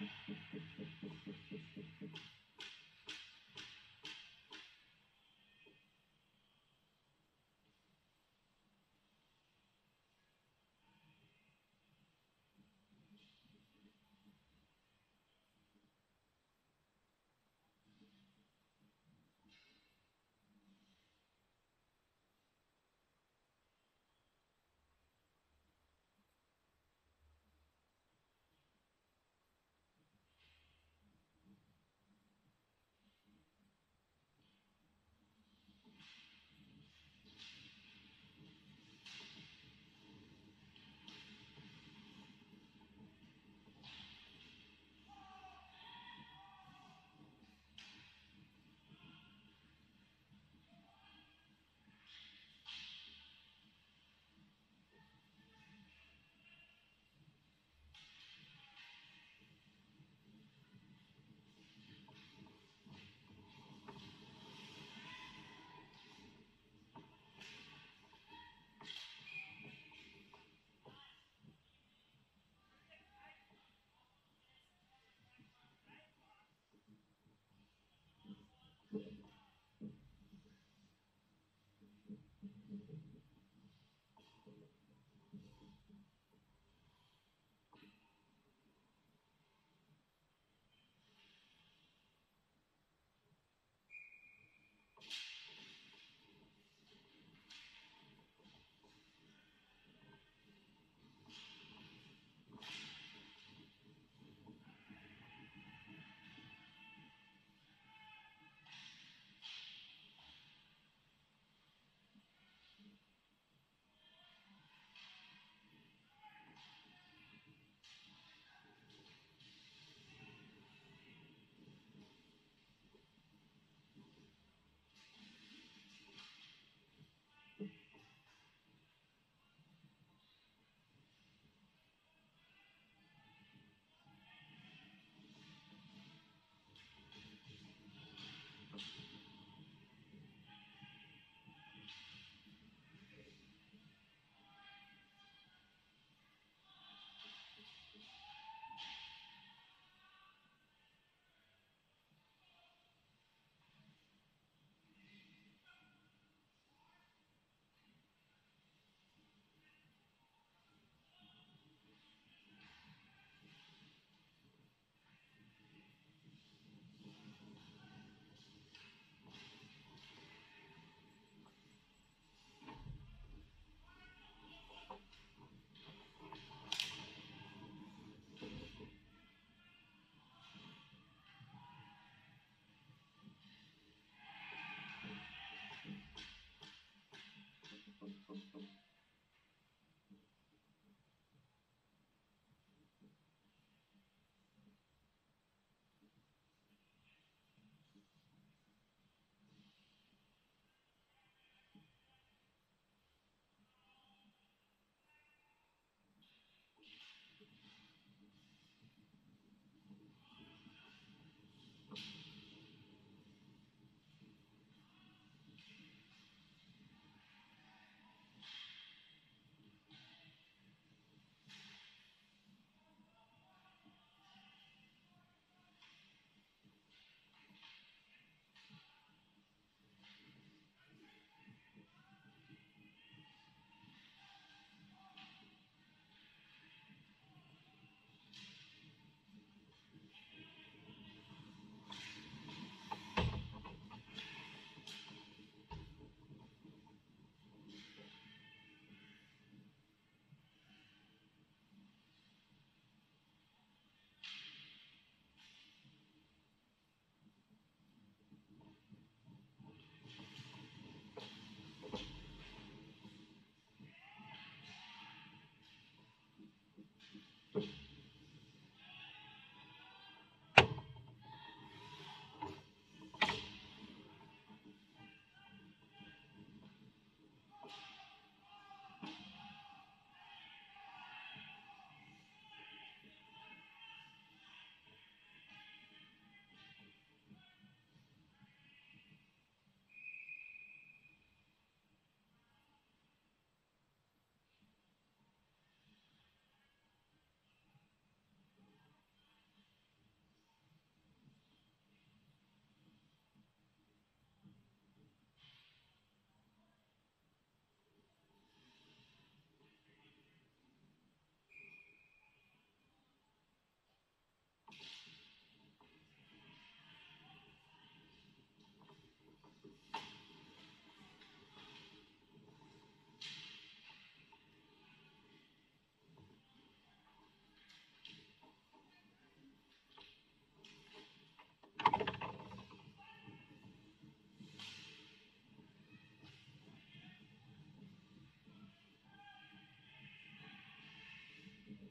Thank you. boop, boop.